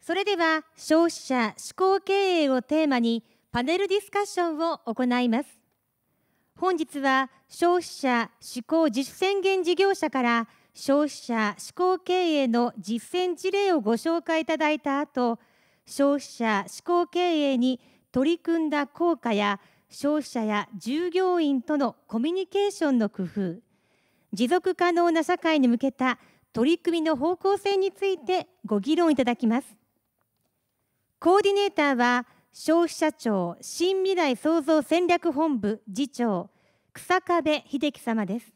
それでは消費者思考経営をテーマにパネルディスカッションを行います。本日は消費者思考自主宣言事業者から消費者思考経営の実践事例をご紹介いただいた後消費者思考経営に取り組んだ効果や消費者や従業員とのコミュニケーションの工夫持続可能な社会に向けた取り組みの方向性についてご議論いただきます。コーディネーターは消費者庁新未来創造戦略本部次長草壁秀樹様です。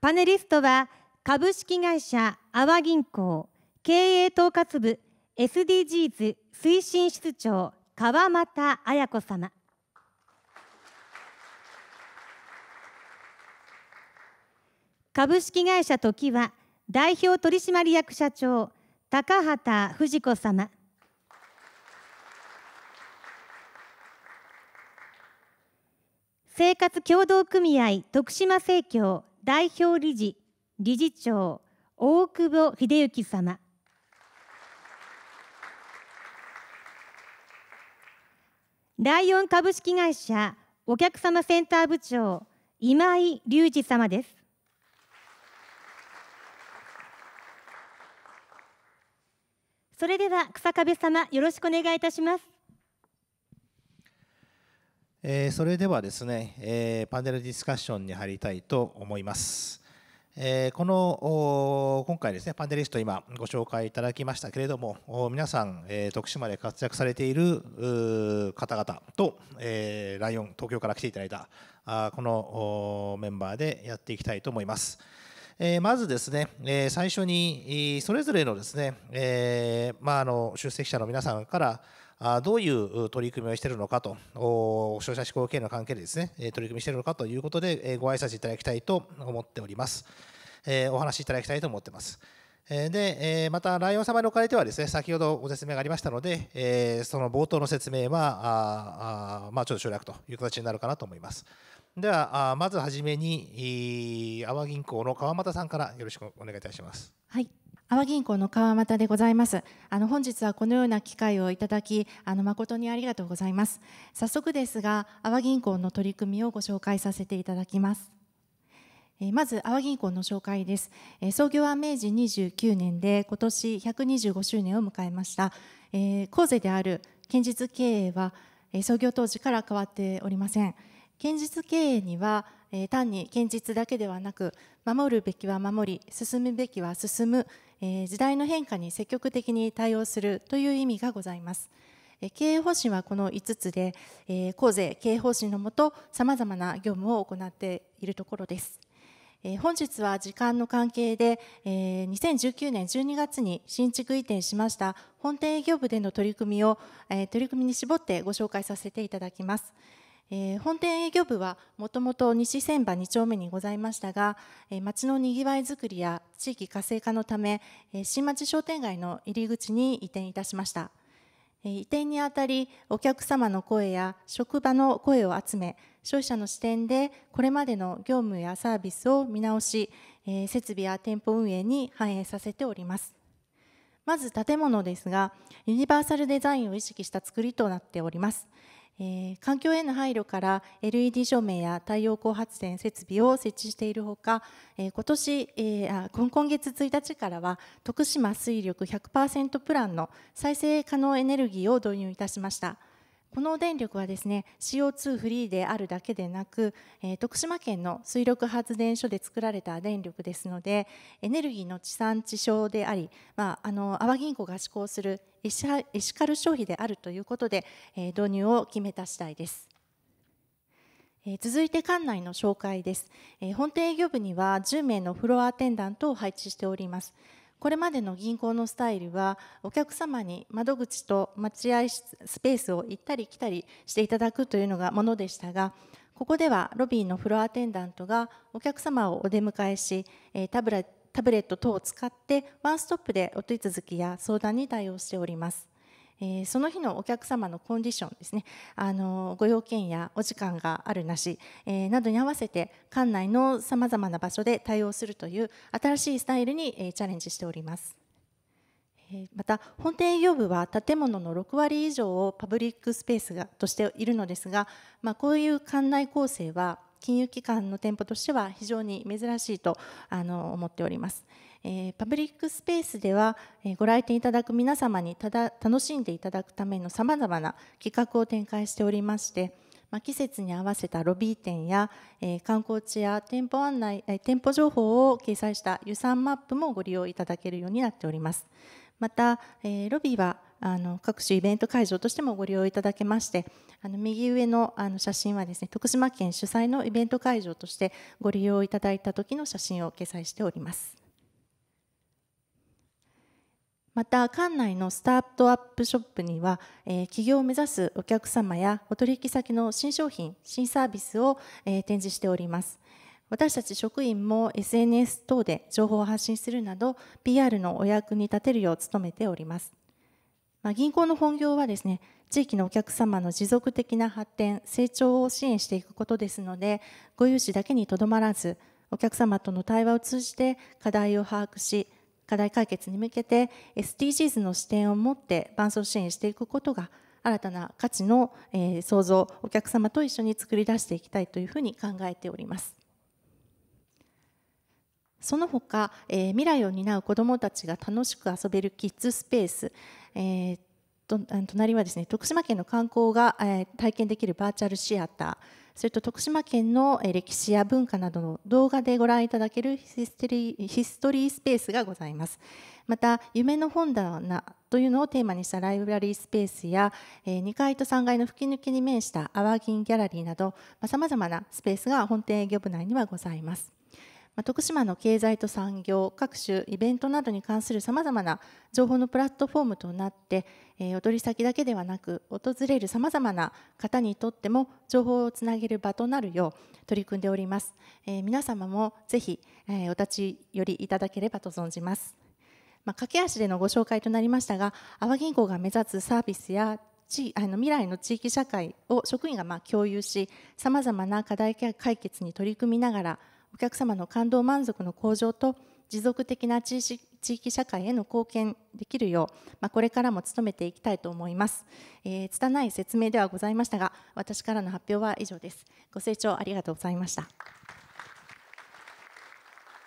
パネリストは株式会社阿波銀行経営統括部 SDGs 推進室長川又綾子様。株式会社時は代表取締役社長高畑藤子様。生活協同組合徳島生協代表理事理事長大久保秀幸様。ライオン株式会社お客様センター部長今井隆二様です。それでは草壁様よろしくお願いいたしますえー、それではですね、えー、パネルディスカッションに入りたいと思います。えー、この今回ですねパネリスト今ご紹介いただきましたけれども皆さん、えー、徳島で活躍されている方々と、えー、ライオン東京から来ていただいたあこのメンバーでやっていきたいと思います。えー、まずですね、えー、最初にそれぞれのですね、えーまあ、あの出席者の皆さんからあどういう取り組みをしているのかと消費者志向経営の関係でですね取り組みしているのかということでご挨拶いただきたいと思っております、え、お話しいただきたいと思ってます。でまたライオン様におかれてはですね先ほどご説明がありましたので、え、その冒頭の説明はああまあちょっと省略という形になるかなと思います。ではまずはじめに阿波銀行の川又さんからよろしくお願いいたします。はい阿波銀行の川又でございます。あの本日はこのような機会をいただき、あの誠にありがとうございます。早速ですが、阿波銀行の取り組みをご紹介させていただきます。えまず阿波銀行の紹介です。え創業は明治29年で今年125周年を迎えました。えー、構である堅実経営は、え創業当時から変わっておりません。堅実経営には、えー、単に堅実だけではなく守るべきは守り進むべきは進む、えー、時代の変化に積極的に対応するという意味がございます。経営方針はこの5つで、えー、公税経営方針のもとさまざまな業務を行っているところです。本日は時間の関係で、えー、2019年12月に新築移転しました本店営業部での取り組みを、取り組みに絞ってご紹介させていただきます。えー、本店営業部はもともと西千葉2丁目にございましたが、えー、町のにぎわいづくりや地域活性化のため、えー、新町商店街の入り口に移転いたしました、え、移転にあたりお客様の声や職場の声を集め消費者の視点でこれまでの業務やサービスを見直し、え、設備や店舗運営に反映させております。まず建物ですがユニバーサルデザインを意識した作りとなっております。えー、環境への配慮から LED 照明や太陽光発電設備を設置しているほか、えー、今年、えー、今月1日からは徳島水力100%プランの再生可能エネルギーを導入いたしました。この電力はですね CO2 フリーであるだけでなく、えー、徳島県の水力発電所で作られた電力ですのでエネルギーの地産地消であり、まあ、あの阿波銀行が施行するエシカル消費であるということで、えー、導入を決めた次第です。続いて館内の紹介です。本店営業部には10名のフロアアテンダントを配置しております。これまでの銀行のスタイルはお客様に窓口と待合スペースを行ったり来たりしていただくというのがものでしたがここではロビーのフロアアテンダントがお客様をお出迎えしタブレタブレット等を使ってワンストップでお手続きや相談に対応しております。えー、その日のお客様のコンディションですねあのご用件やお時間があるなし、えー、などに合わせて館内のさまざまな場所で対応するという新しいスタイルに、えー、チャレンジしております。また本店営業部は建物の6割以上をパブリックスペースがとしているのですが、まあ、こういう館内構成は金融機関の店舗としては非常に珍しいとあの思っております。えー、パブリックスペースでは、えー、ご来店いただく皆様にただ楽しんでいただくためのさまざまな企画を展開しておりまして、まあ、季節に合わせたロビー店や、えー、観光地や店舗案内、えー、店舗情報を掲載した予算マップもご利用いただけるようになっております。また、えー、ロビーはあの各種イベント会場としてもご利用いただけましてあの右上のあの写真はですね徳島県主催のイベント会場としてご利用いただいた時の写真を掲載しておりますまた館内のスタートアップショップには、えー、起業を目指すお客様やお取引先の新商品新サービスを、えー、展示しております。私たち職員も SNS 等で情報を発信するなど PR のお役に立てるよう努めております、まあ、銀行の本業はですね地域のお客様の持続的な発展成長を支援していくことですのでご融資だけにとどまらずお客様との対話を通じて課題を把握し課題解決に向けて SDGs の視点を持って伴走支援していくことが新たな価値の創造お客様と一緒に作り出していきたいというふうに考えております。その他、え、未来を担う子どもたちが楽しく遊べるキッズスペース、え、隣はですね徳島県の観光が、え、体験できるバーチャルシアター。それと徳島県の歴史や文化などの動画でご覧いただけるヒストリーヒストリースペースがございます。また夢の本棚というのをテーマにしたライブラリースペースや2階と3階の吹き抜けに面したアワーギンギャラリーなどさまざ、まなスペースが本店営業部内にはございます。徳島の経済と産業各種イベントなどに関するさまざまな情報のプラットフォームとなって、えお取り先だけではなく訪れるさまざまな方にとっても情報をつなげる場となるよう取り組んでおります、え皆様もぜひ、えお立ち寄りいただければと存じます。まあ、駆け足でのご紹介となりましたが阿波銀行が目指すサービスや地あの未来の地域社会を職員がま共有しさまざまな課題解決に取り組みながらお客様の感動満足の向上と持続的な地域社会への貢献できるよう、まあ、これからも努めていきたいと思います、えー、拙い説明ではございましたが私からの発表は以上です。ご清聴ありがとうございました、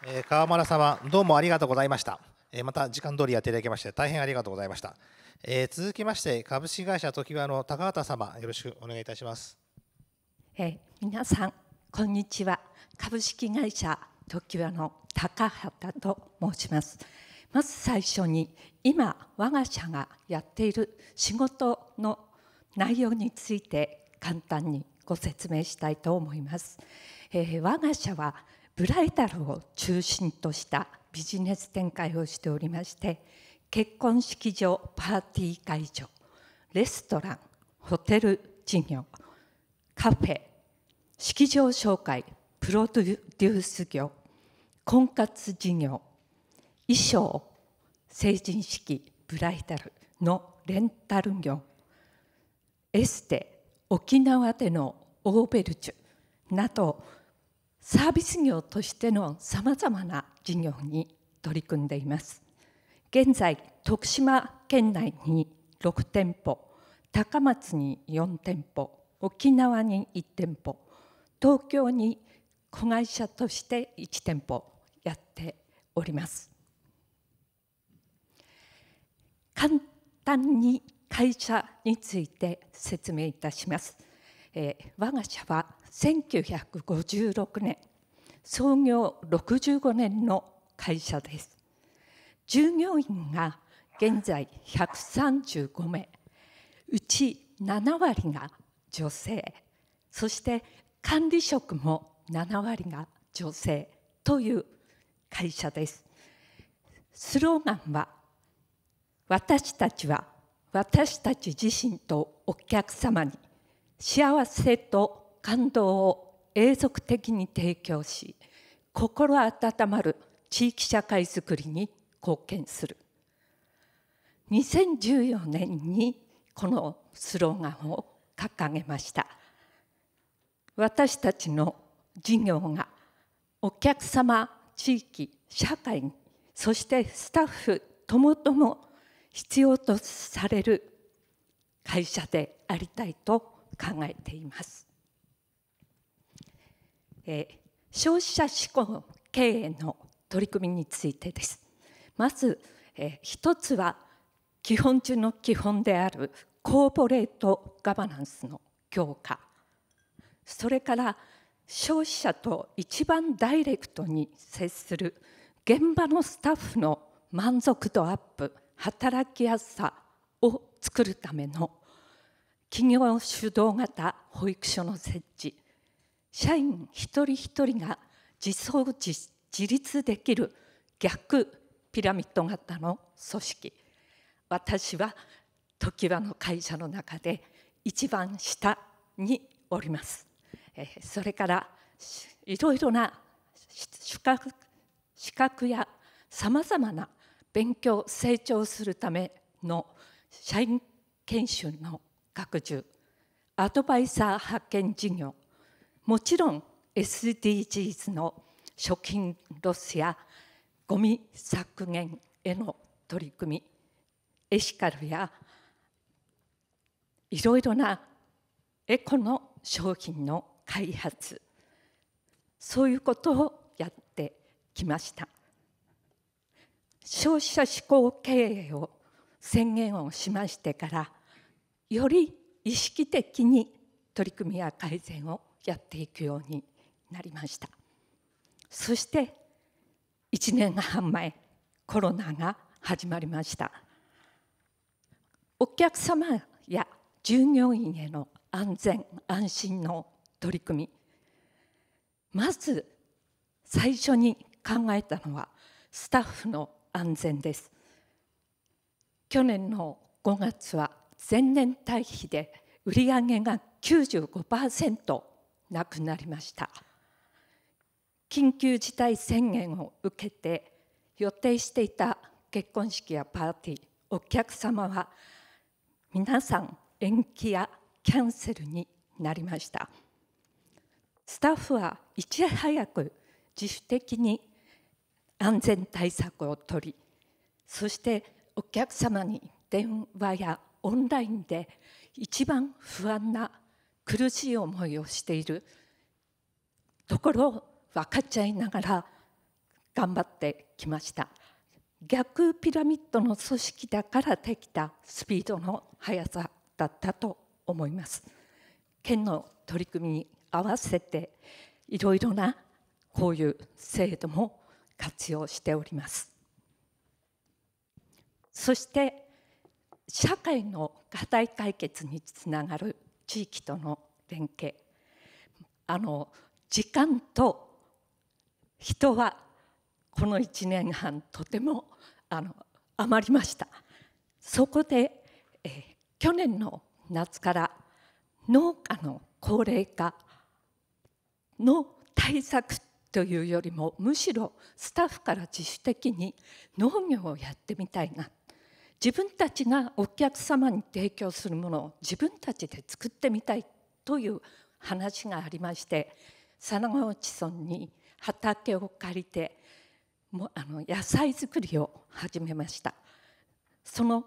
えー、川村様どうもありがとうございました、えー、また時間通りやっていただきまして大変ありがとうございました、えー、続きまして株式会社常盤の高畑様よろしくお願いいたします、えー、皆さんこんにちは株式会社時はの高畑と申します。まず最初に今我が社がやっている仕事の内容について簡単にご説明したいと思います、えー、我が社はブライダルを中心としたビジネス展開をしておりまして結婚式場パーティー会場レストランホテル事業カフェ式場紹介プロデュース業婚活事業衣装成人式ブライダルのレンタル業エステ沖縄でのオーベルジュなどサービス業としてのさまざまな事業に取り組んでいます。現在徳島県内に6店舗高松に4店舗沖縄に1店舗東京に子会社として1店舗やっております。簡単に会社について説明いたします、えー、我が社は1956年創業65年の会社です。従業員が現在135名うち7割が女性そして管理職も7割が女性という会社です。スローガンは私たちは私たち自身とお客様に幸せと感動を永続的に提供し心温まる地域社会づくりに貢献する。2014年にこのスローガンを掲げました。私たちの事業がお客様地域社会そしてスタッフともとも必要とされる会社でありたいと考えています。えー、消費者志向経営の取り組みについてです。まず、えー、一つは基本中の基本であるコーポレートガバナンスの強化それから消費者と一番ダイレクトに接する現場のスタッフの満足度アップ働きやすさを作るための企業主導型保育所の設置。社員一人一人が自走自立できる逆ピラミッド型の組織。私は常盤の会社の中で一番下におります。それからいろいろな資格やさまざまな勉強成長するための社員研修の拡充アドバイザー派遣事業もちろん SDGs の食品ロスやゴミ削減への取り組みエシカルやいろいろなエコの商品の開発。そういうことをやってきました。消費者志向経営を宣言をしましてからより意識的に取り組みや改善をやっていくようになりました。そして1年半前コロナが始まりました。お客様や従業員への安全安心の取り組み。まず最初に考えたのはスタッフの安全です。去年の5月は前年対比で売上が95%なくなりました。緊急事態宣言を受けて予定していた結婚式やパーティーお客様は皆さん延期やキャンセルになりました。スタッフはいち早く自主的に安全対策を取りそしてお客様に電話やオンラインで一番不安な苦しい思いをしているところを分かっちゃいながら頑張ってきました。逆ピラミッドの組織だからできたスピードの速さだったと思います。県の取り組みに合わせていろいろなこういう制度も活用しております。そして社会の課題解決につながる地域との連携。あの時間と人はこの1年半とてもあの余りました。そこで、えー、去年の夏から農家の高齢化の対策というよりもむしろスタッフから自主的に農業をやってみたいな。自分たちがお客様に提供するものを自分たちで作ってみたいという話がありまして佐賀内村に畑を借りてもあの野菜作りを始めました。その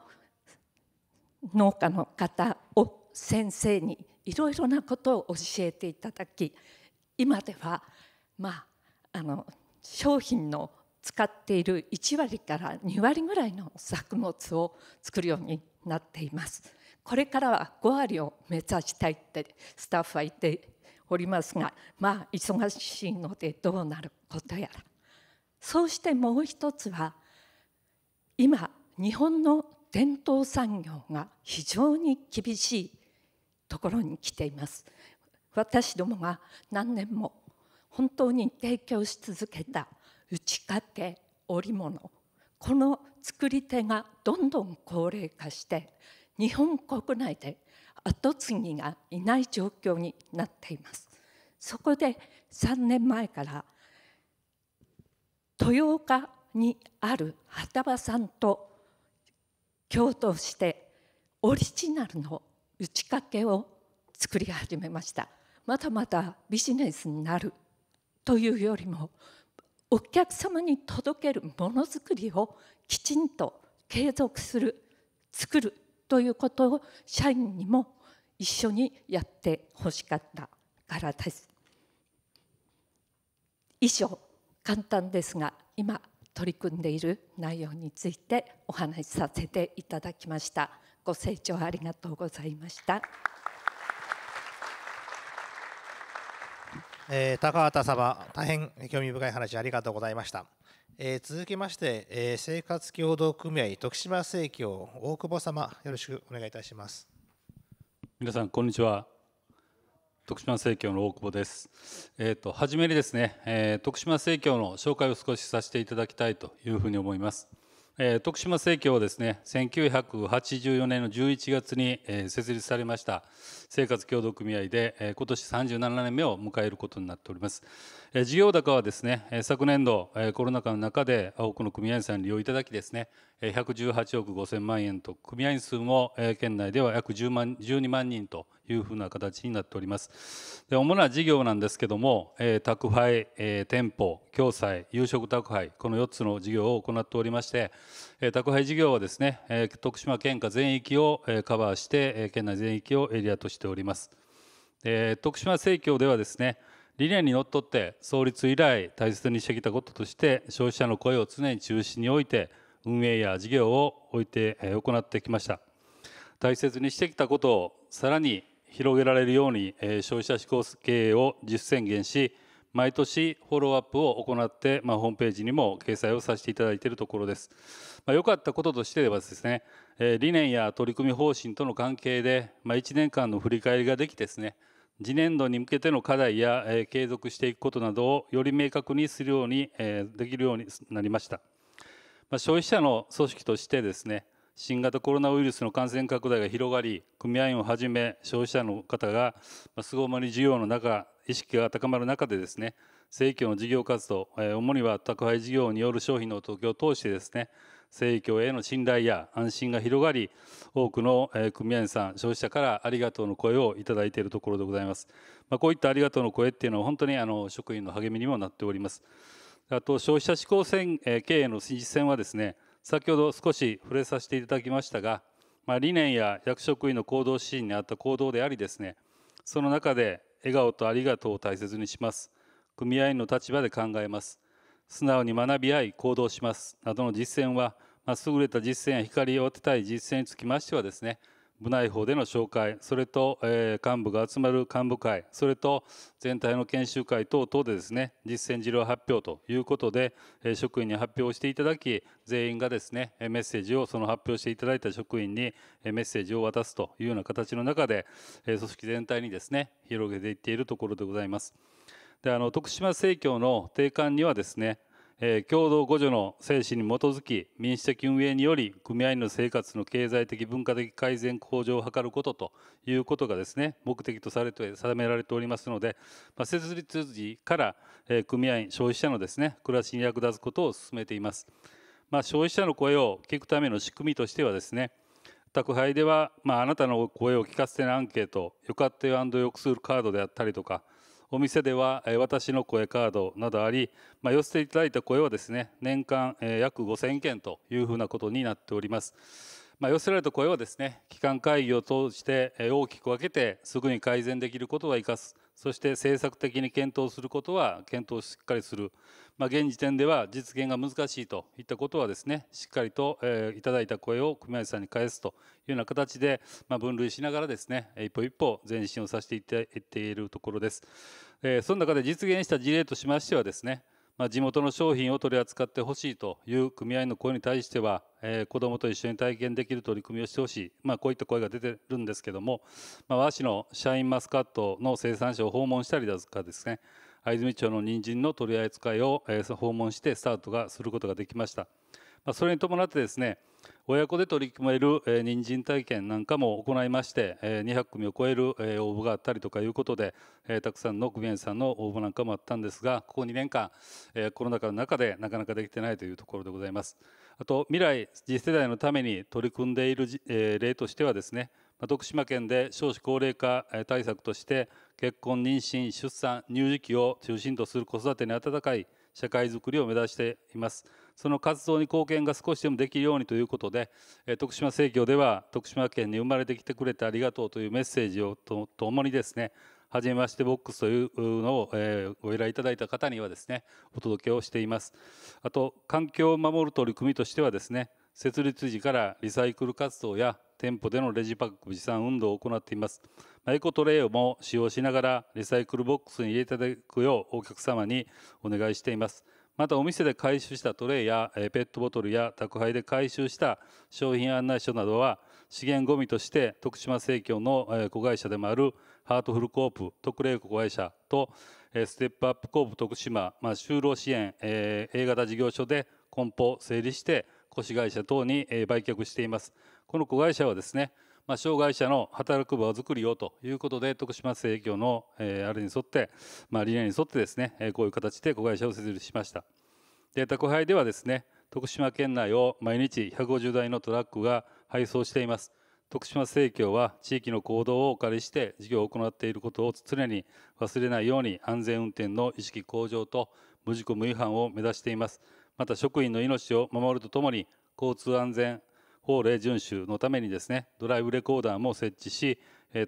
農家の方を先生にいろいろなことを教えていただき今ではまああの商品の使っている1割から2割ぐらいの作物を作るようになっています。これからは5割を目指したいってスタッフは言っておりますがまあ忙しいのでどうなることやら。そうしてもう一つは今日本の伝統産業が非常に厳しいところに来ています。私どもが何年も本当に提供し続けた打ち掛け織物。この作り手がどんどん高齢化して日本国内で後継ぎがいない状況になっています。そこで3年前から豊岡にある畑場さんと共同してオリジナルの打ち掛けを作り始めました。まだまだビジネスになるというよりもお客様に届けるものづくりをきちんと継続する作るということを社員にも一緒にやってほしかったからです。以上簡単ですが今取り組んでいる内容についてお話しさせていただきました。ご清聴ありがとうございました。えー、高畑様大変興味深い話ありがとうございましたえー、続きまして、えー、生活協同組合徳島生協大久保様よろしくお願いいたします皆さんこんにちは徳島生協の大久保です。えっ、ー、と初めにですね、えー、徳島生協の紹介を少しさせていただきたいというふうに思います。えー、徳島生協はですね、1984年の11月に、えー、設立されました生活協同組合で、えー、今年37年目を迎えることになっております。事業高はですね昨年度コロナ禍の中で多くの組合員さんに利用いただきですね118億5000万円と組合員数も県内では約10万12万人というふうな形になっております。で主な事業なんですけども宅配店舗共済夕食宅配この4つの事業を行っておりまして宅配事業はですね徳島県下全域をカバーして県内全域をエリアとしております。徳島生協ではですね理念にのっとって創立以来大切にしてきたこととして消費者の声を常に中心に置いて運営や事業を置いて行ってきました大切にしてきたことをさらに広げられるように消費者志向経営を実宣言し毎年フォローアップを行って、まあ、ホームページにも掲載をさせていただいているところです。まあ、良かったこととしてはですね、理念や取り組み方針との関係で、まあ、1年間の振り返りができですね、次年度に向けての課題や、えー、継続していくことなどをより明確にするように、えー、できるようになりました、まあ、消費者の組織としてですね新型コロナウイルスの感染拡大が広がり組合員をはじめ消費者の方が巣ごもり需要の中意識が高まる中でですね正規の事業活動、えー、主には宅配事業による商品の提供を通してですね生協への信頼や安心が広がり多くの組合員さん消費者からありがとうの声をいただいているところでございます、まあ、こういったありがとうの声っていうのは本当にあの職員の励みにもなっております。あと消費者志向線経営の実践はですね先ほど少し触れさせていただきましたが、まあ、理念や役職員の行動指針にあった行動でありですねその中で笑顔とありがとうを大切にします。組合員の立場で考えます。素直に学び合い行動しますなどの実践はまあ、優れた実践や光を当てたい実践につきましてはですね部内法での紹介それと、え、幹部が集まる幹部会それと全体の研修会等々でですね実践事例発表ということで、え、職員に発表していただき全員がですねメッセージをその発表していただいた職員にメッセージを渡すというような形の中で、え、組織全体にですね広げていっているところでございます。であの徳島生協の定款にはですねえ共同互助の精神に基づき民主的運営により組合員の生活の経済的文化的改善向上を図ることということがですね目的とされて定められておりますので、まあ、設立時から、え組合員消費者のですね暮らしに役立つことを進めています。まあ、消費者の声を聞くための仕組みとしてはですね宅配では、まあ、あなたの声を聞かせてのアンケートよかったよよくするカードであったりとかお店では私の声カードなどあり、まあ、寄せていただいた声はですね年間約5000件というふうなことになっております。まあ、寄せられた声はですね機関会議を通して大きく分けてすぐに改善できることは生かすそして政策的に検討することは検討しっかりする、まあ、現時点では実現が難しいといったことはですねしっかりと、えー、いただいた声を組合さんに返すというような形で、まあ、分類しながらですね一歩一歩前進をさせていっているところです、えー、その中で実現した事例としましてはですねまあ、地元の商品を取り扱ってほしいという組合の声に対しては、えー、子どもと一緒に体験できる取り組みをしてほしい、まあ、こういった声が出てるんですけども、まあ、和紙のシャインマスカットの生産者を訪問したりだとかですね藍住町の人参の取り扱いを、訪問してスタートがすることができました。ま、それに伴ってですね親子で取り組める、えー、人参体験なんかも行いまして、えー、200組を超える、えー、応募があったりとかいうことで、えー、たくさんの組合さんの応募なんかもあったんですがここ2年間、えー、コロナ禍の中でなかなかできてないというところでございます。あと未来次世代のために取り組んでいる、えー、例としてはですね徳島県で少子高齢化対策として結婚妊娠出産乳児期を中心とする子育てに温かい社会づくりを目指しています。その活動に貢献が少しでもできるようにということで徳島生協では徳島県に生まれてきてくれてありがとうというメッセージをとともにですねはじめましてボックスというのを、え、ご依頼いただいた方にはですねお届けをしています。あと環境を守る取り組みとしてはですね設立時からリサイクル活動や店舗でのレジパック持参運動を行っています。エコトレイも使用しながらリサイクルボックスに入れていただくようお客様にお願いしています。またお店で回収したトレイやペットボトルや宅配で回収した商品案内書などは資源ごみとして徳島生協の子会社でもあるハートフルコープ特例子会社とステップアップコープ徳島、まあ、就労支援 A 型事業所で梱包整理して子会社等に売却しています。この子会社はですねまあ、障害者の働く場を作りようということで徳島生協の、えー、あれに沿って、まあ、理念に沿ってですね、えー、こういう形で子会社を設立しました。で宅配ではですね徳島県内を毎日150台のトラックが配送しています。徳島生協は地域の行動をお借りして事業を行っていることを常に忘れないように安全運転の意識向上と無事故無違反を目指しています。また職員の命を守るとともに交通安全法令遵守のためにですねドライブレコーダーも設置し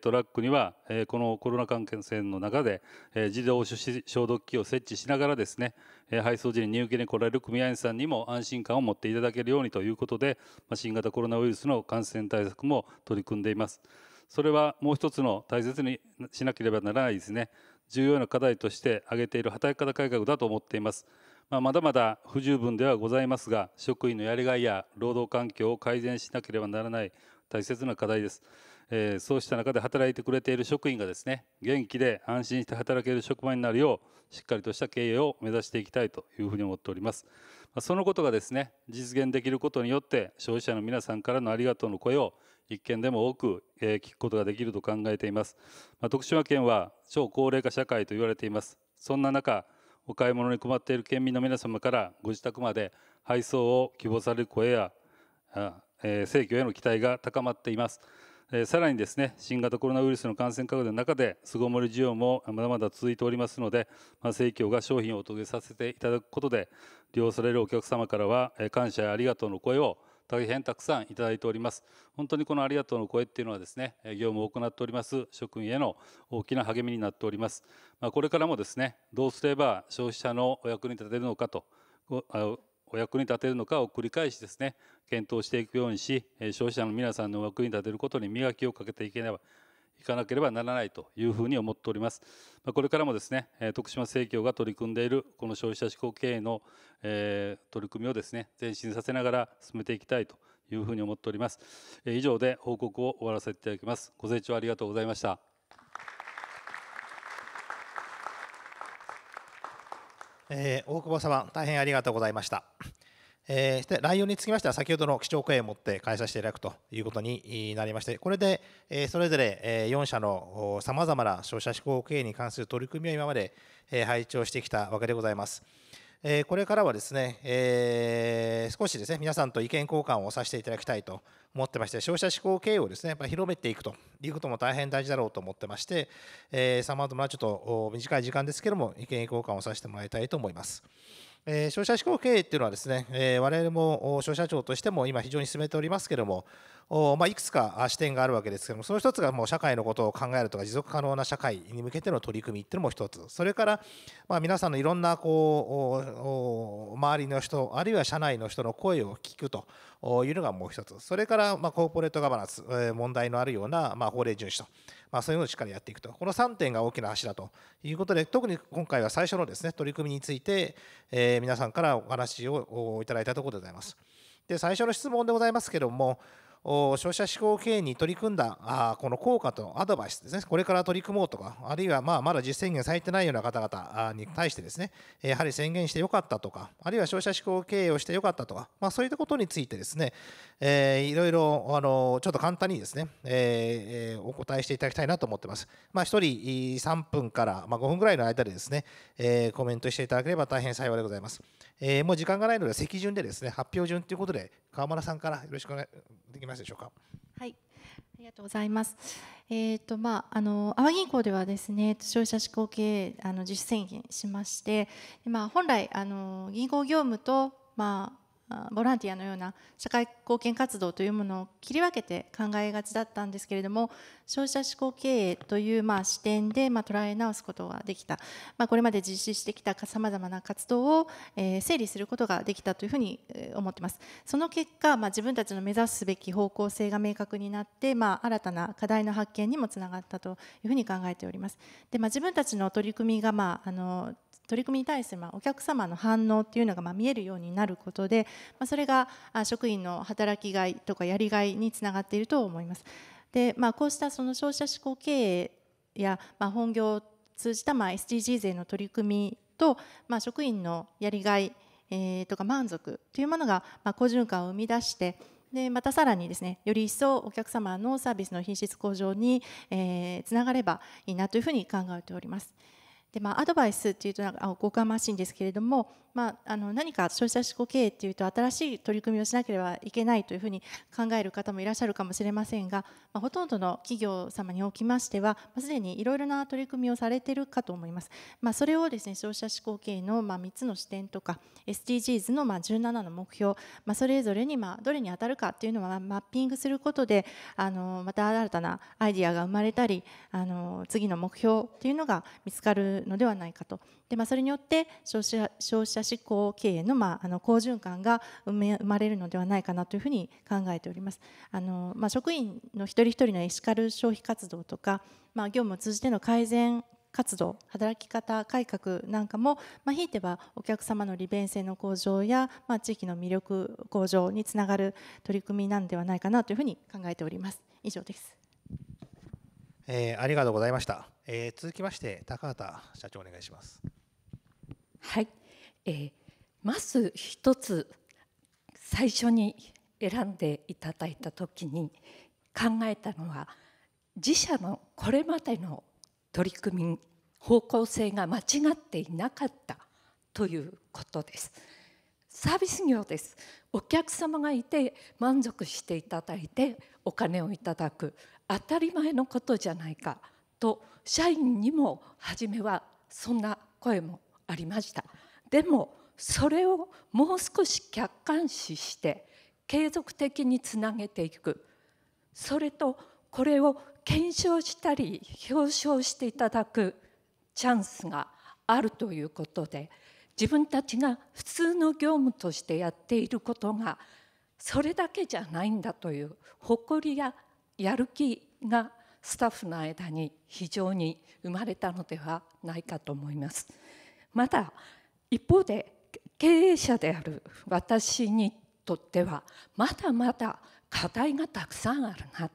トラックにはこのコロナ感染の中で自動手指消毒器を設置しながらですね配送時に入受に来られる組合員さんにも安心感を持っていただけるようにということで新型コロナウイルスの感染対策も取り組んでいます。それはもう一つの大切にしなければならないですね。重要な課題として挙げている働き方改革だと思っています。まあ、まだまだ不十分ではございますが職員のやりがいや労働環境を改善しなければならない大切な課題です、えー、そうした中で働いてくれている職員がですね元気で安心して働ける職場になるようしっかりとした経営を目指していきたいというふうに思っております。そのことがですね実現できることによって消費者の皆さんからのありがとうの声を一件でも多く聞くことができると考えています、まあ、徳島県は超高齢化社会と言われています。そんな中お買い物に困っている県民の皆様からご自宅まで配送を希望される声や、えー、生協への期待が高まっています。えー、さらにですね新型コロナウイルスの感染拡大の中で巣ごもり需要もまだまだ続いておりますので、まあ、生協が商品をお届けさせていただくことで利用されるお客様からは、えー、感謝やありがとうの声を大変たくさんいただいております。本当にこのありがとうの声っていうのはですね業務を行っております。職員への大きな励みになっております、まあ、これからもですねどうすれば消費者のお役に立てるのかとお役に立てるのかを繰り返しですね検討していくようにし消費者の皆さんのお役に立てることに磨きをかけていければいかなければならないというふうに思っております。これからもですね、徳島生協が取り組んでいるこの消費者志向経営の取り組みをですね、前進させながら進めていきたいというふうに思っております。以上で報告を終わらせていただきます。ご清聴ありがとうございました。えー、大久保様、大変ありがとうございました。えー、内容につきましては先ほどの基調会を持って返させていただくということになりましてこれで、えー、それぞれ、えー、4社のさまざまな消費者志向経営に関する取り組みを今まで、えー、配置をしてきたわけでございます。えー、これからはですね、えー、少しですね皆さんと意見交換をさせていただきたいと思ってまして消費者志向経営をですねやっぱ広めていくということも大変大事だろうと思ってましてさまざまなちょっと短い時間ですけども意見交換をさせてもらいたいと思います。えー、消費者志向経営っていうのはですね、えー、我々も消費者庁としても今非常に進めておりますけれども、おまあ、いくつか視点があるわけですけどもその一つがもう社会のことを考えるとか持続可能な社会に向けての取り組みっていうのも一つ。それから、まあ、皆さんのいろんなこう周りの人あるいは社内の人の声を聞くと。いうのがもう一つ。それから、ま、コーポレートガバナンス、え、問題のあるような、ま、法令遵守と、ま、そういうのをしっかりやっていくと。この3点が大きな柱ということで特に今回は最初のですね取り組みについて、え、皆さんからお話をいただいたところでございます。で最初の質問でございますけども消費者志向経営に取り組んだあこの効果とアドバイスですねこれから取り組もうとかあるいはまあまだ実宣言されてないような方々に対してですねやはり宣言してよかったとかあるいは消費者志向経営をしてよかったとか、まあ、そういったことについてですね、えー、いろいろあのちょっと簡単にですね、えー、お答えしていただきたいなと思ってます。まあ、1人3分から、まあ、5分ぐらいの間でですね、えー、コメントしていただければ大変幸いでございます。えー、もう時間がないので席順でですね発表順ということで川村さんからよろしくお願いできますでしょうか？はいありがとうございます。えっ、ー、とまああの阿波銀行ではですね消費者志向経営あの自主宣言しまして、まあ本来あの銀行業務とまあボランティアのような社会貢献活動というものを切り分けて考えがちだったんですけれども消費者志向経営というまあ視点でまあ捉え直すことができた、まあ、これまで実施してきたさまざまな活動を整理することができたというふうに思ってます。その結果、まあ、自分たちの目指すべき方向性が明確になって、まあ、新たな課題の発見にもつながったというふうに考えております。で、まあ、自分たちの取り組みが、まあ、あの取り組みに対してまお客様の反応っていうのがま見えるようになることで、まそれが職員の働きがいとかやりがいにつながっていると思います。でまあ、こうしたその消費者志向経営や、ま本業を通じたま SDGs への取り組みと、ま職員のやりがい、え、とか満足というものがま好循環を生み出してでまたさらにですねより一層お客様のサービスの品質向上に、えー、つながればいいなというふうに考えております。でまあ、アドバイスっていうとなんかおこがましいんですけれども、まあ、あの何か消費者志向経営っていうと新しい取り組みをしなければいけないというふうに考える方もいらっしゃるかもしれませんが、まあ、ほとんどの企業様におきましては、まあ、すでにいろいろな取り組みをされているかと思います。まあ、それをですね消費者志向経営のまあ3つの視点とか SDGs のまあ17の目標、まあ、それぞれにまあどれに当たるかっていうのはマッピングすることであのまた新たなアイディアが生まれたりあの次の目標っていうのが見つかるのではないかと。でまあ、それによって消費者志向経営の,、まあ、あの好循環が生まれるのではないかなというふうに考えております。あのまあ、職員の一人一人のエシカル消費活動とか、まあ、業務を通じての改善活動働き方改革なんかも、まあ、ひいてはお客様の利便性の向上や、まあ、地域の魅力向上につながる取り組みなんではないかなというふうに考えております。以上です、えー、ありがとうございました、えー、続きまして高畑社長お願いします。はい、えー、まず一つ最初に選んでいただいた時に考えたのは自社のこれまでの取り組み方向性が間違っていなかったということです。サービス業です。お客様がいて満足していただいてお金をいただく。当たり前のことじゃないかと社員にも初めはそんな声もありました。でもそれをもう少し客観視して継続的につなげていくそれとこれを検証したり表彰していただくチャンスがあるということで自分たちが普通の業務としてやっていることがそれだけじゃないんだという誇りややる気がスタッフの間に非常に生まれたのではないかと思います。また一方で経営者である私にとってはまだまだ課題がたくさんあるな。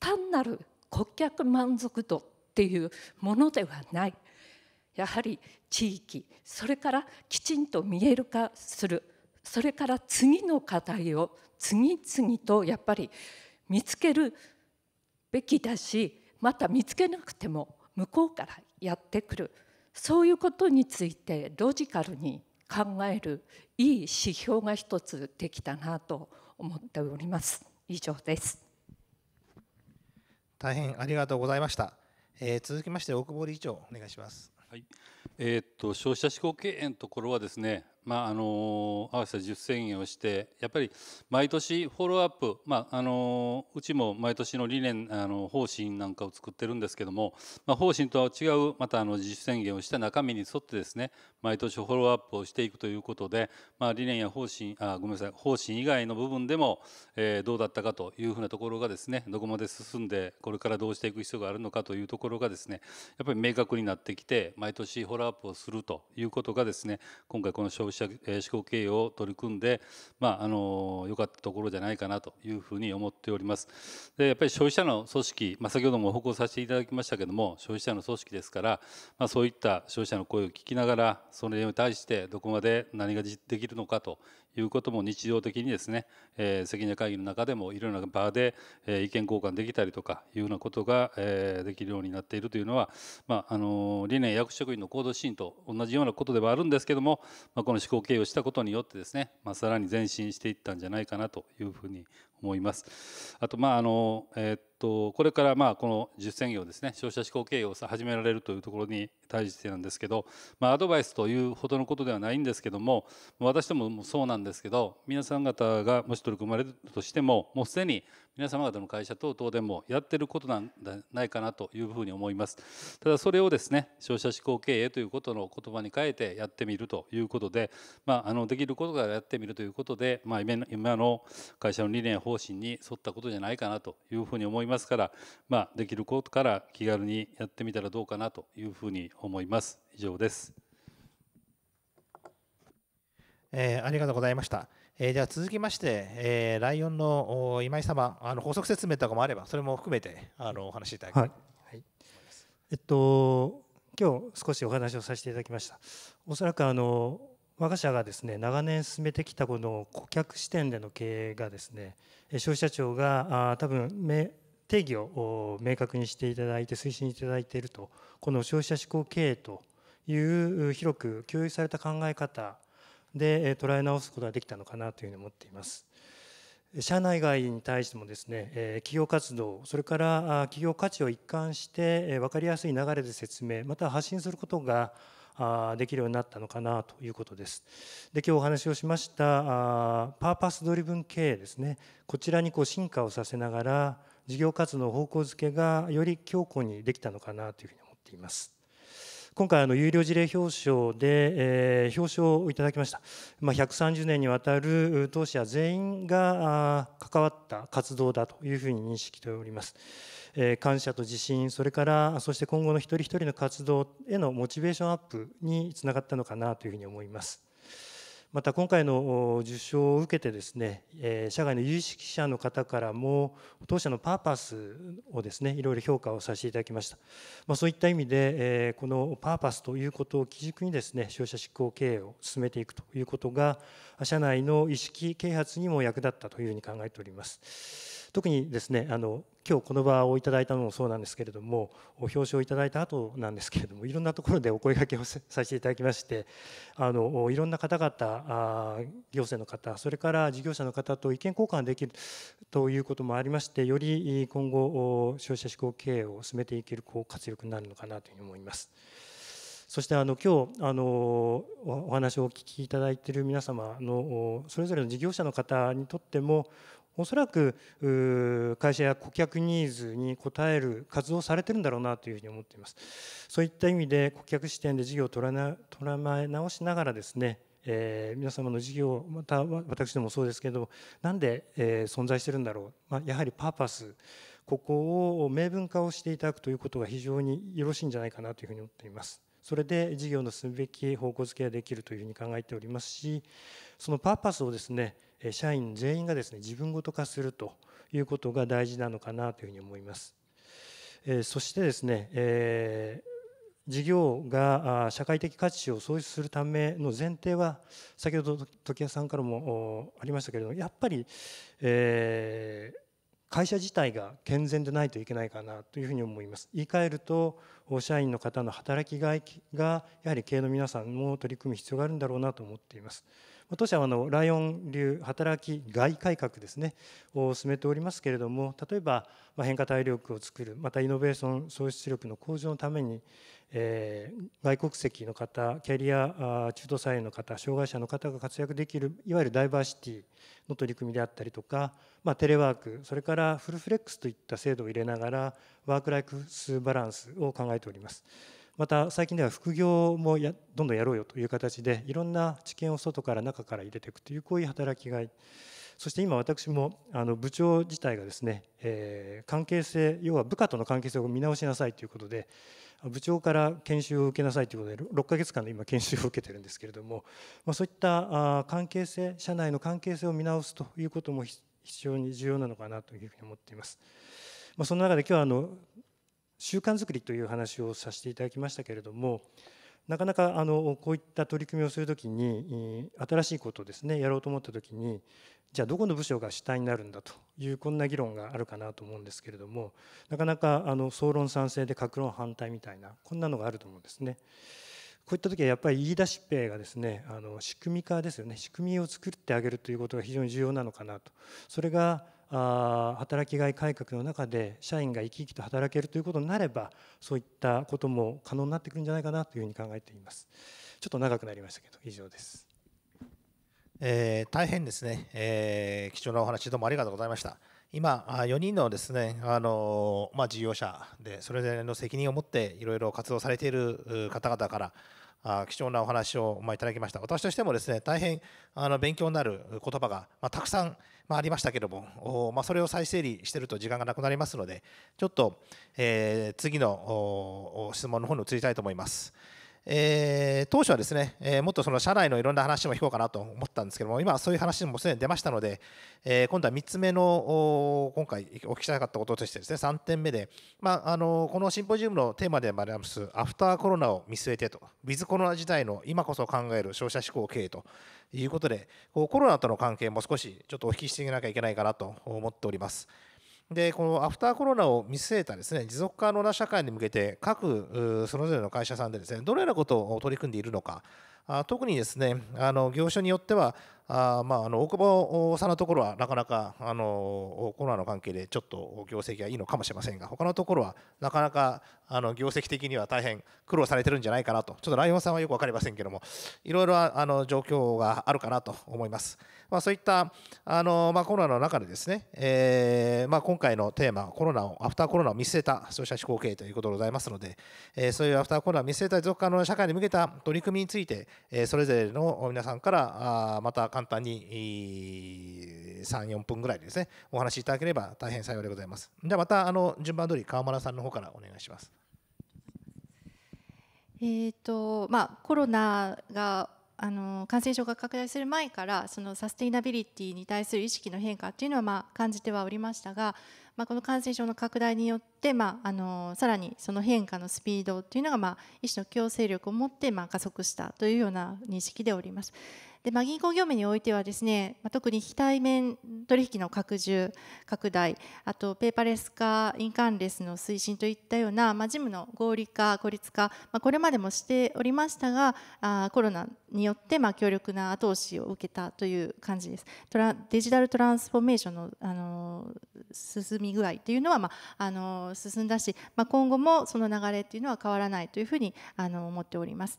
単なる顧客満足度っていうものではない。やはり地域それからきちんと見える化する。それから次の課題を次々とやっぱり見つけるべきだしまた見つけなくても向こうからやってくる。そういうことについてロジカルに考えるいい指標が一つできたなと思っております。以上です。大変ありがとうございました、えー、続きまして大久保理事長お願いします。はい。えー、っと消費者志向経営のところはですねまあ、あの合わせた10宣言をしてやっぱり毎年フォローアップ、まあ、あのうちも毎年の理念あの方針なんかを作ってるんですけども、まあ、方針とは違うまたあの自主宣言をした中身に沿ってですね毎年フォローアップをしていくということで、まあ、理念や方針あごめんなさい方針以外の部分でも、えー、どうだったかというふうなところがですねどこまで進んでこれからどうしていく必要があるのかというところがですねやっぱり明確になってきて毎年フォローアップをするということがですね今回この消費者思考経営を取り組んで、まあ、あの良かったところじゃないかなというふうに思っております。でやっぱり消費者の組織、まあ、先ほども報告させていただきましたけども消費者の組織ですから、まあ、そういった消費者の声を聞きながらそれに対してどこまで何ができるのかということも日常的にですね、えー、責任会議の中でもいろいろな場で、え、意見交換できたりとかいうようなことが、え、できるようになっているというのは、まあ、あの理念役職員の行動指針と同じようなことではあるんですけども、まあ、この思考経営をしたことによってですね、まあ、さらに前進していったんじゃないかなというふうに思います。あとまああの、えー、っとこれからまあこの実践業ですね消費者志向経営を始められるというところに対してなんですけど、まあ、アドバイスというほどのことではないんですけども私どももそうなんですけど皆さん方がもし取り組まれるとしてももうすでに皆様方の会社等々でもやってることなんじゃないかなというふうに思います。ただそれをですね消費者志向経営ということの言葉に変えてやってみるということで、まあ、あのできることからやってみるということで、まあ、今の会社の理念方針に沿ったことじゃないかなというふうに思いますから、まあ、できることから気軽にやってみたらどうかなというふうに思います。以上です、えー、ありがとうございました。えー、では続きまして、えー、ライオンの今井様あの補足説明とかもあればそれも含めてあのお話しいただきます、はい、えっと今日少しお話をさせていただきました。おそらくあの我が社がですね長年進めてきたこの顧客視点での経営がですね消費者庁があ多分定義を明確にしていただいて推進いただいているとこの消費者志向経営という広く共有された考え方で捉え直すことができたのかなというふうに思っています。社内外に対してもですね企業活動それから企業価値を一貫して分かりやすい流れで説明また発信することができるようになったのかなということです。で今日お話をしましたパーパスドリブン経営ですねこちらにこう進化をさせながら事業活動の方向づけがより強固にできたのかなというふうに思っています。今回あの有料事例表彰で、えー、表彰をいただきました、まあ、130年にわたる当社全員が関わった活動だというふうに認識しております、えー、感謝と自信それからそして今後の一人一人の活動へのモチベーションアップにつながったのかなというふうに思います。また今回の受賞を受けてですね、社外の有識者の方からも当社のパーパスをですねいろいろ評価をさせていただきました、まあ、そういった意味で、このパーパスということを基軸にですね消費者執行経営を進めていくということが社内の意識啓発にも役立ったというふうに考えております。特にですねあの今日この場をいただいたのもそうなんですけれども表彰をいただいた後なんですけれどもいろんなところでお声がけをさせていただきましてあのいろんな方々行政の方それから事業者の方と意見交換できるということもありましてより今後消費者志向経営を進めていける活力になるのかなというふうに思います。そしてあの今日あのお話をお聞きいただいている皆様のそれぞれの事業者の方にとってもおそらく会社や顧客ニーズに応える活動をされてるんだろうなというふうに思っています。そういった意味で顧客視点で事業を捉え直しながらですねえー、皆様の事業また私どもそうですけどなんで、えー、存在してるんだろう、まあ、やはりパーパスここを明文化をしていただくということが非常によろしいんじゃないかなというふうに思っています。それで事業のすべき方向づけができるというふうに考えておりますしそのパーパスをですね社員全員がですね自分ごと化するということが大事なのかなというふうに思います。そしてですね、えー、事業が社会的価値を創出するための前提は先ほど時矢さんからもありましたけれどもやっぱり、えー、会社自体が健全でないといけないかなというふうに思います。言い換えると社員の方の働きがいがやはり経営の皆さんも取り組む必要があるんだろうなと思っています。当社はあのライオン流働き外改革ですねを進めておりますけれども例えば変化体力を作るまたイノベーション創出力の向上のために、えー、外国籍の方キャリア中途採用の方障害者の方が活躍できるいわゆるダイバーシティの取り組みであったりとか、まあ、テレワークそれからフルフレックスといった制度を入れながらワークライフスバランスを考えております。また最近では副業もやどんどんやろうよという形でいろんな知見を外から中から入れていくというこういう働きがいそして今私もあの部長自体がですね、えー、関係性要は部下との関係性を見直しなさいということで部長から研修を受けなさいということで6ヶ月間の今研修を受けてるんですけれども、まあ、そういった関係性社内の関係性を見直すということも非常に重要なのかなというふうに思っています。まあ、その中で今日はあの習慣づくりという話をさせていただきましたけれどもなかなかあのこういった取り組みをするときに新しいことをですねやろうと思ったときにじゃあどこの部署が主体になるんだというこんな議論があるかなと思うんですけれどもなかなかあの総論賛成で各論反対みたいなこんなのがあると思うんですね。こういった時はやっぱり言い出しっぺがですねあの仕組み化ですよね仕組みを作ってあげるということが非常に重要なのかなとそれがあ働きがい改革の中で社員が生き生きと働けるということになればそういったことも可能になってくるんじゃないかなというふうに考えていますちょっと長くなりましたけど以上ですえー、大変ですね、えー、貴重なお話どうもありがとうございました。今、4人のですね、あのまあ、事業者でそれぞれの責任を持っていろいろ活動されている方々からあ貴重なお話を、まあ、いただきました。私としてもですね大変あの勉強になる言葉が、まあ、たくさん、まあ、ありましたけども、まあ、それを再整理していると時間がなくなりますのでちょっと、えー、次の質問の方に移りたいと思います。えー、当初はですね、えー、もっとその社内のいろんな話も聞こうかなと思ったんですけども、今、そういう話もすでに出ましたので、えー、今度は3つ目の今回お聞きしたかったこととしてですね、3点目で、まあ、あのこのシンポジウムのテーマでもあります、アフターコロナを見据えてと、ウィズコロナ時代の今こそ考える消費者志向経営ということで、こうコロナとの関係も少しちょっとお聞きしていかなきゃいけないかなと思っております。でこのアフターコロナを見据えたですね持続可能な社会に向けて各それぞれの会社さんでですねどのようなことを取り組んでいるのかあ特にですねあの業種によってはあまあ、あの大久保さんのところはなかなかあのコロナの関係でちょっと業績がいいのかもしれませんが他のところはなかなかあの業績的には大変苦労されてるんじゃないかなとちょっとライオンさんはよく分かりませんけどもいろいろあの状況があるかなと思います。まあ、そういったあの、まあ、コロナの中でですね、えーまあ、今回のテーマコロナをアフターコロナを見据えた消費者志向経営ということでございますので、えー、そういうアフターコロナを見据えた持続可能な社会に向けた取り組みについて、え、それぞれの皆さんからあまた簡単に3、4分ぐらいですねお話しいただければ大変幸いでございます。ではまたあの順番通り川村さんの方からお願いします。えーとまあ、コロナがあの感染症が拡大する前からそのサステイナビリティに対する意識の変化っていうのはまあ感じてはおりましたが、まあ、この感染症の拡大によって、まあ、あのさらにその変化のスピードというのが、まあ、医師の強制力を持ってまあ加速したというような認識でおります。で、まあ、銀行業務においてはですね、まあ、特に非対面取引の拡充拡大あとペーパーレス化印鑑レスの推進といったような、まあ、事務の合理化効率化、まあ、これまでもしておりましたがあコロナによってまあ強力な後押しを受けたという感じですトラデジタルトランスフォーメーションの、あの進み具合というのは、まあ、あの進んだし、まあ、今後もその流れというのは変わらないというふうにあの思っております。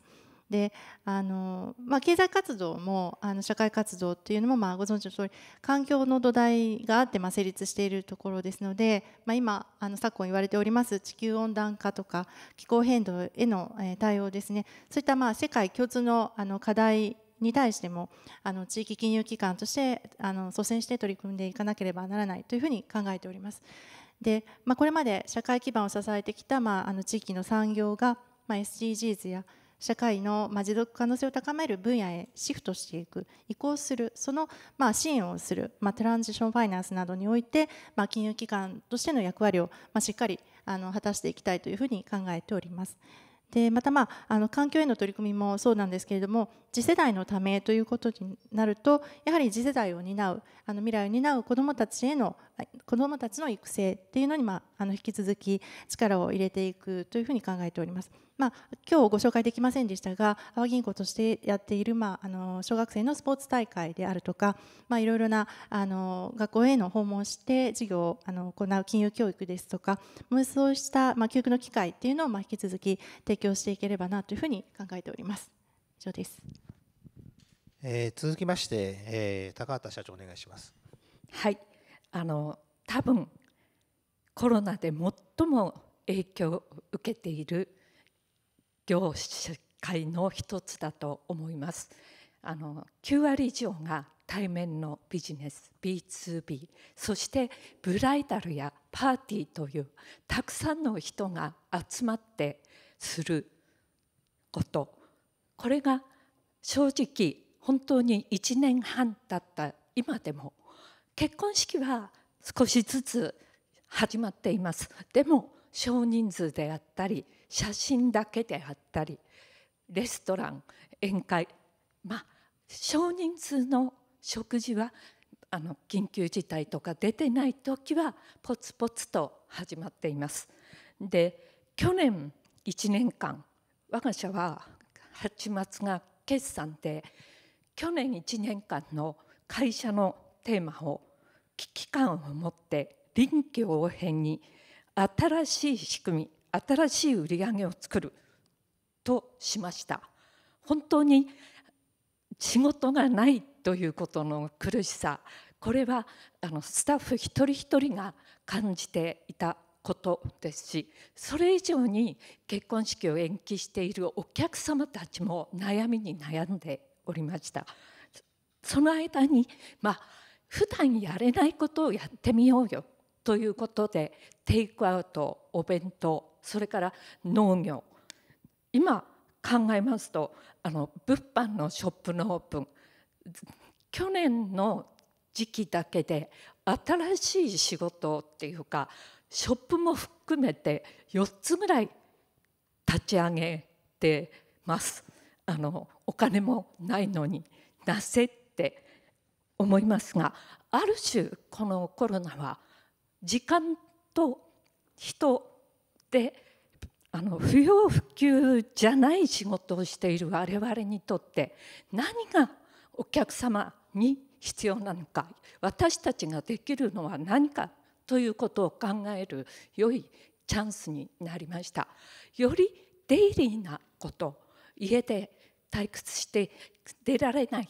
であの、まあ、経済活動もあの社会活動っていうのも、まあ、ご存知の通り環境の土台があって、まあ、成立しているところですので、まあ、今あの昨今言われております地球温暖化とか気候変動への対応ですねそういったまあ世界共通のあの課題に対してもあの地域金融機関としてあの率先して取り組んでいかなければならないというふうに考えております。でまあ、これまで社会基盤を支えてきた、まあ、あの地域の産業が、まあ、SDGs や社会の持続可能性を高める分野へシフトしていく移行するそのまあ支援をする、ま、トランジションファイナンスなどにおいて、ま、金融機関としての役割をましっかりあの果たしていきたいというふうに考えております。でまた、まあ、あの環境への取り組みもそうなんですけれども次世代のためということになるとやはり次世代を担うあの未来を担う子どもたちへの子どもたちの育成っていうのに、まあ、あの引き続き力を入れていくというふうに考えております。まあ、今日ご紹介できませんでしたが阿波銀行としてやっている、まあ、あの小学生のスポーツ大会であるとか、まあ、いろいろなあの学校への訪問して授業をあの行う金融教育ですとかそうした、まあ、教育の機会っていうのを、まあ、引き続き提供していければなというふうに考えております。以上です。えー、続きまして、えー、高畑社長お願いします。はい、あの多分コロナで最も影響を受けている業界の一つだと思います。あの9割以上が対面のビジネス B2B そしてブライダルやパーティーというたくさんの人が集まってすることこれが正直本当に1年半経った今でも結婚式は少しずつ始まっていますでも少人数であったり写真だけであったりレストラン宴会まあ少人数の食事はあの緊急事態とか出てない時はポツポツと始まっています。で去年1年間我が社は8月が決算で去年1年間の会社のテーマを危機感を持って臨機応変に新しい仕組み新しい売り上げを作るとしました。本当に仕事がないということの苦しさこれはあのスタッフ一人一人が感じていたことですしそれ以上に結婚式を延期しているお客様たちも悩みに悩んでおりました。その間にまあ普段やれないことをやってみようよということでテイクアウトお弁当それから農業。今考えますとあの物販のショップのオープン。去年の時期だけで新しい仕事っていうかショップも含めて4つぐらい立ち上げてます。あのお金もないのになせって思いますがある種このコロナは時間と人であの不要不急じゃない仕事をしている我々にとって何がお客様に必要なのか私たちができるのは何かということを考える良いチャンスになりました。よりデイリーなこと家で退屈して出られない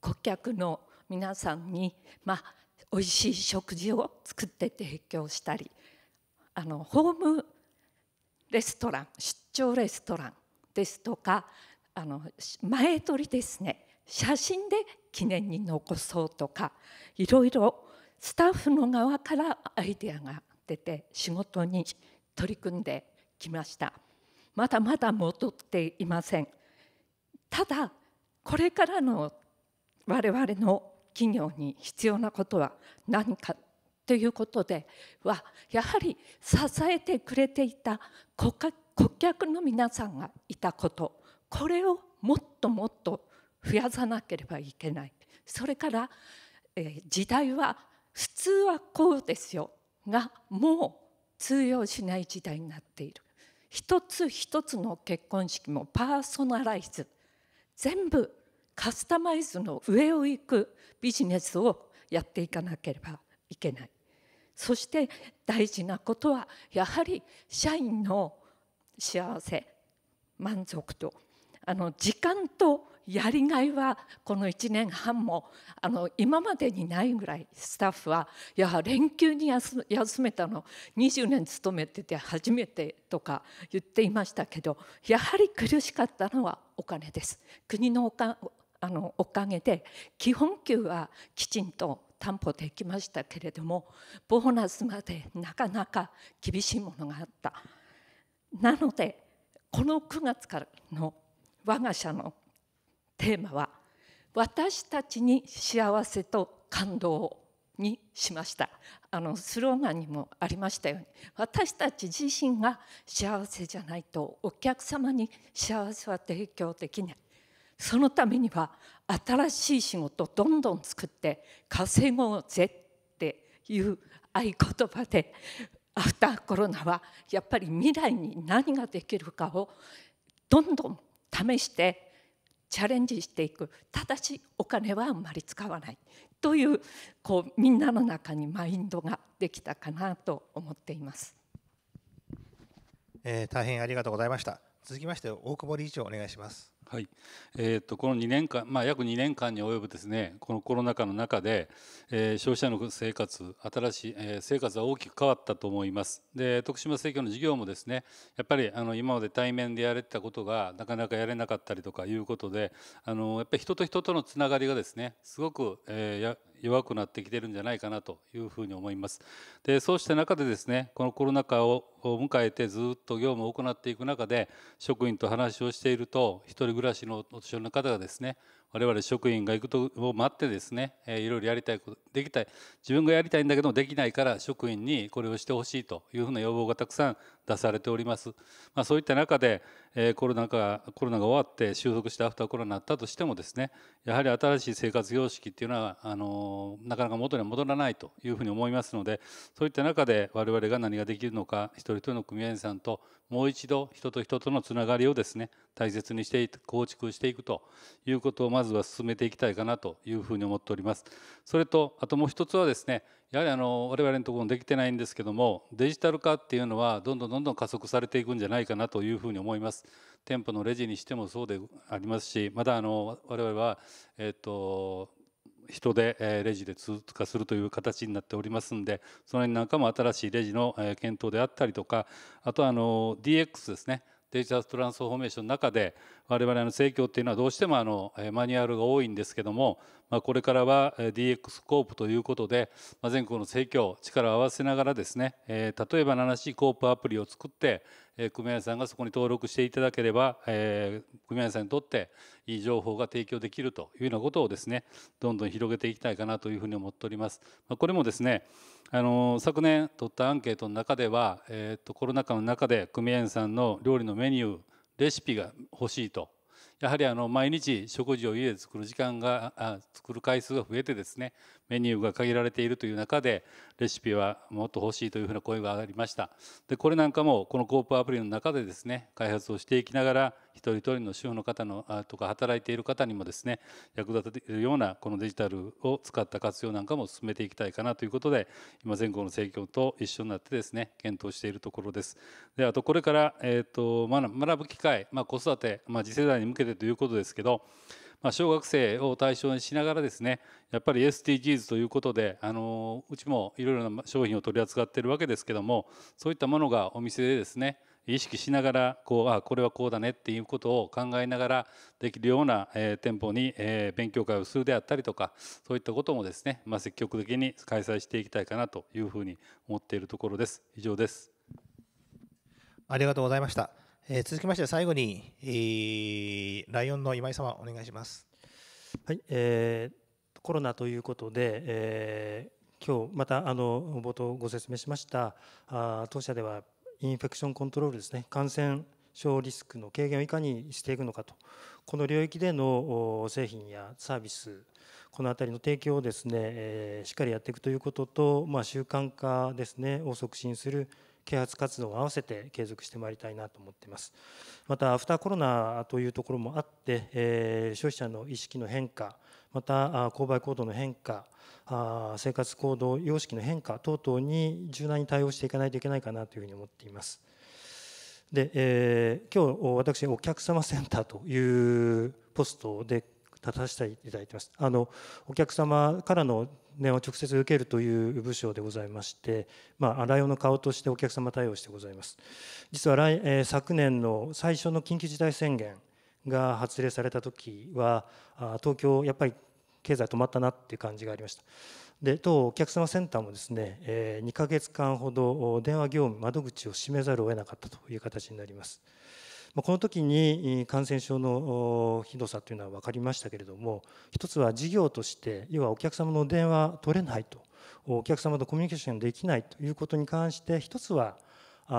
顧客の皆さんにまあ美味しい食事を作って提供したりあのホームレストラン出張レストランですとかあの前撮りですね。写真で記念に残そうとかいろいろスタッフの側からアイデアが出て仕事に取り組んできました。まだまだ戻っていません。ただこれからの我々の企業に必要なことは何かということではやはり支えてくれていた顧客の皆さんがいたことこれをもっともっと増やさなければいけない。それから、えー、時代は普通はこうですよ。がもう通用しない時代になっている。一つ一つの結婚式もパーソナライズ。全部カスタマイズの上を行くビジネスをやっていかなければいけない。そして大事なことはやはり社員の幸せ満足度。あの時間とやりがいはこの1年半もあの今までにないぐらいスタッフはいや連休に休めたの20年勤めてて初めてとか言っていましたけどやはり苦しかったのはお金です。国のおかあのおかげで基本給はきちんと担保できましたけれどもボーナスまでなかなか厳しいものがあった。なのでこの9月からの我が社のテーマは私たちに幸せと感動にしました。あのスローガンにもありましたように私たち自身が幸せじゃないとお客様に幸せは提供できない。そのためには新しい仕事をどんどん作って稼ごうぜっていう合言葉でアフターコロナはやっぱり未来に何ができるかをどんどん試してチャレンジしていく。ただしお金はあんまり使わないというこうみんなの中にマインドができたかなと思っています、えー、大変ありがとうございました。続きまして大久保理事長お願いします。はい、えーと、この2年間、まあ、約2年間に及ぶですねこのコロナ禍の中で、えー、消費者の生活新しい、えー、生活は大きく変わったと思います。で徳島生協の事業もですねやっぱりあの今まで対面でやれたことがなかなかやれなかったりとかいうことであのやっぱり人と人とのつながりがですねすごく、えー、や弱くなってきてるんじゃないかなというふうに思います。でそうした中でですねこのコロナ禍を迎えてずっと業務を行っていく中で職員と話をしていると1人暮らしのお年寄りの方がですね我々職員が行くとを待ってですね、えー、いろいろやりたいことできたい自分がやりたいんだけどできないから職員にこれをしてほしいというふうな要望がたくさん出されております。まあ、そういった中で、え、コロナ禍コロナが終わって収束してアフターコロナになったとしてもですねやはり新しい生活様式っていうのはあのなかなか元には戻らないというふうに思いますのでそういった中で我々が何ができるのか一人一人の組合員さんともう一度人と人とのつながりをですね大切にして構築していくということをまずは進めていきたいかなというふうに思っております。それとあともう一つはですねやはりあの我々のところもできてないんですけどもデジタル化っていうのはどんどんどんどん加速されていくんじゃないかなというふうに思います。店舗のレジにしてもそうでありますしまだあの我々はえっ、と人でレジで通過するという形になっておりますんでその辺なんかも新しいレジの検討であったりとかあとはあの DX ですね。デジタルトランスフォーメーションの中で我々の盛況っていうのはどうしてもあのマニュアルが多いんですけども、まあ、これからは DX コープということで、まあ、全国の盛況力を合わせながらですね、えー、例えば7 c コープアプリを作って組合さんがそこに登録していただければ、えー、組合さんにとっていい情報が提供できるというようなことをですねどんどん広げていきたいかなというふうに思っております。まあ、これもですねあの昨年取ったアンケートの中では、えーと、コロナ禍の中で組合員さんの料理のメニューレシピが欲しいと。やはりあの毎日食事を家で作る時間があ作る回数が増えてですねメニューが限られているという中でレシピはもっと欲しいというふうな声が上がりました。でこれなんかもこのコープアプリの中でですね開発をしていきながら人一人の主婦の方のとか働いている方にもですね役立てるようなこのデジタルを使った活用なんかも進めていきたいかなということで今全国の政教と一緒になってですね検討しているところです。であとこれから、えーと、学ぶ機会、まあ、子育て、まあ、次世代に向けてということですけどまあ、小学生を対象にしながらですねやっぱり SDGs ということであのうちもいろいろな商品を取り扱っているわけですけどもそういったものがお店でですね意識しながらこうあこれはこうだねっていうことを考えながらできるような、えー、店舗に、えー、勉強会をするであったりとかそういったこともですね、まあ、積極的に開催していきたいかなというふうに思っているところです。以上です。ありがとうございました。えー、続きまして最後に、えー、ライオンの今井様お願いします。はい、えー、コロナということで、えー、今日またあの冒頭ご説明しましたあ当社ではインフェクションコントロールですね。感染症リスクの軽減をいかにしていくのかと。この領域での製品やサービスこの辺りの提供をですね、え、しっかりやっていくということと、まあ、習慣化ですねを促進する啓発活動を合わせて継続してまいりたいなと思っています。またアフターコロナというところもあって、えー、消費者の意識の変化また購買行動の変化生活行動様式の変化等々に柔軟に対応していかないといけないかなというふうに思っています。で、えー、今日私お客様センターというポストで立たせていただいてます。あのお客様からの電話を直接受けるという部署でございまして、まあ、ライオンの顔としてお客様対応してございます。実は来、えー、昨年の最初の緊急事態宣言が発令された時は東京やっぱり経済止まったなっていう感じがありました。で当お客様センターもですね、えー、2か月間ほど電話業務窓口を閉めざるを得なかったという形になります。この時に感染症のひどさというのは分かりましたけれども一つは事業として要はお客様の電話取れないとお客様とコミュニケーションできないということに関して一つは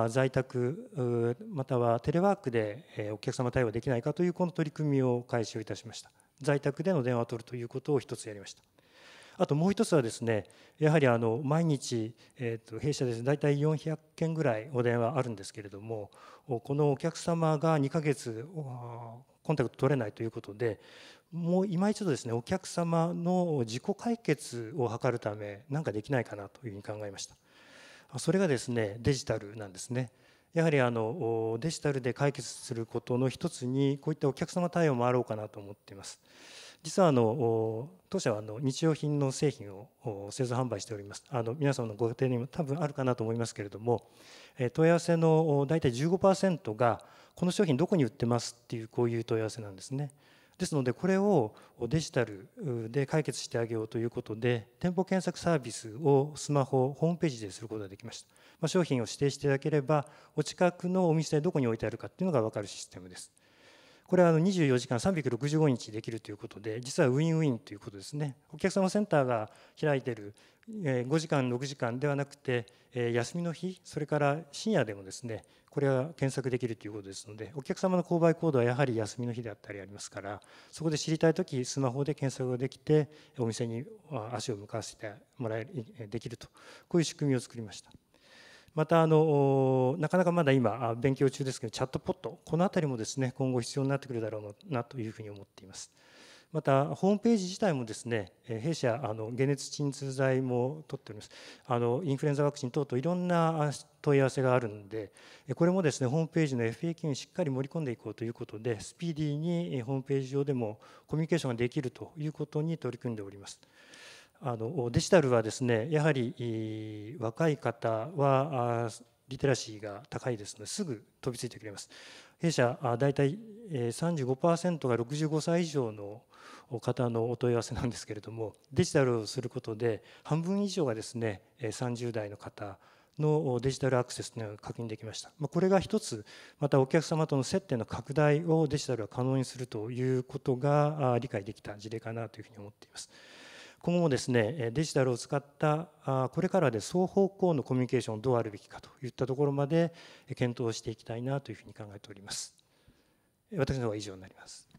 在宅またはテレワークでお客様対応できないかというこの取り組みを開始をいたしました。在宅での電話を取るということを一つやりました。あともう一つはですねやはりあの毎日、えー、と弊社ですね大体400件ぐらいお電話あるんですけれどもこのお客様が2ヶ月コンタクト取れないということでもう今一度ですねお客様の自己解決を図るため何かできないかなというふうに考えましたそれがですねデジタルなんですねやはりあのデジタルで解決することの一つにこういったお客様対応もあろうかなと思っています。実はあの当社はあの日用品の製品を製造販売しております。あの皆様のご家庭にも多分あるかなと思いますけれども問い合わせの大体15%がこの商品どこに売ってますっていうこういう問い合わせなんですね。ですのでこれをデジタルで解決してあげようということで店舗検索サービスをスマホホームページですることができました、まあ、商品を指定していただければお近くのお店でどこに置いてあるかっていうのが分かるシステムです。これは24時間365日できるということで実はウィンウィンということですねお客様センターが開いている5時間6時間ではなくて休みの日それから深夜でもですねこれは検索できるということですのでお客様の購買行動はやはり休みの日であったりありますからそこで知りたい時スマホで検索ができてお店に足を向かわせてもらえるできるとこういう仕組みを作りました。またあのなかなかまだ今勉強中ですけどチャットポットこの辺りもですね今後必要になってくるだろうなというふうに思っています。またホームページ自体もですね弊社あの解熱鎮痛剤も取っておりますあのインフルエンザワクチン等々いろんな問い合わせがあるのでこれもですねホームページの FAQ にしっかり盛り込んでいこうということでスピーディーにホームページ上でもコミュニケーションができるということに取り組んでおります。あのデジタルはですねやはり若い方はリテラシーが高いですのですぐ飛びついてくれます。弊社大体35%が65歳以上の方のお問い合わせなんですけれどもデジタルをすることで半分以上がですね30代の方のデジタルアクセスの確認できました。これが一つまたお客様との接点の拡大をデジタルは可能にするということが理解できた事例かなというふうに思っています。今後もですねデジタルを使ったこれからで双方向のコミュニケーションをどうあるべきかといったところまで検討していきたいなというふうに考えております。私の方は以上になります、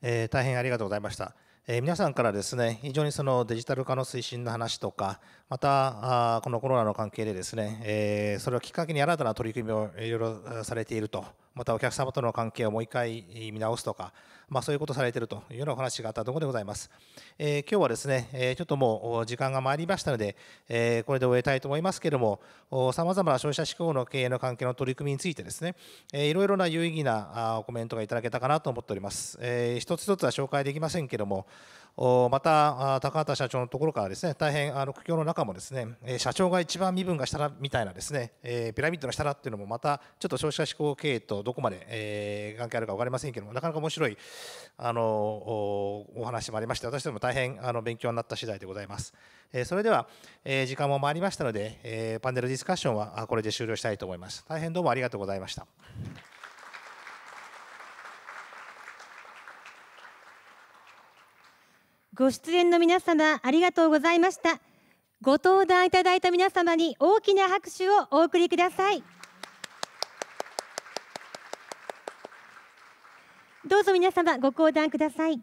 えー、大変ありがとうございました。え、皆さんからですね非常にそのデジタル化の推進の話とかまたこのコロナの関係でですね、えー、それをきっかけに新たな取り組みをいろいろされているとまたお客様との関係をもう一回見直すとか、まあ、そういうことをされているというようなお話があったところでございます。えー、今日はですね、えちょっともう時間が参りましたので、えこれで終えたいと思いますけれども、さまざまな消費者志向の経営の関係の取り組みについてですね、いろいろな有意義なコメントがいただけたかなと思っております。え一つ一つは紹介できませんけれども、また高畑社長のところからですね大変あの苦境の中もですね社長が一番身分が下だみたいなですねピラミッドの下だっていうのもまたちょっと消費者志向経営とどこまで、関係あるか分かりませんけどもなかなか面白いあのお話もありまして私ども大変あの勉強になった次第でございます。それでは、時間も回りましたので、パネルディスカッションはこれで終了したいと思います。大変どうもありがとうございました。ご出演の皆様ありがとうございました。ご登壇いただいた皆様に大きな拍手をお送りください。どうぞ皆様ご講談ください。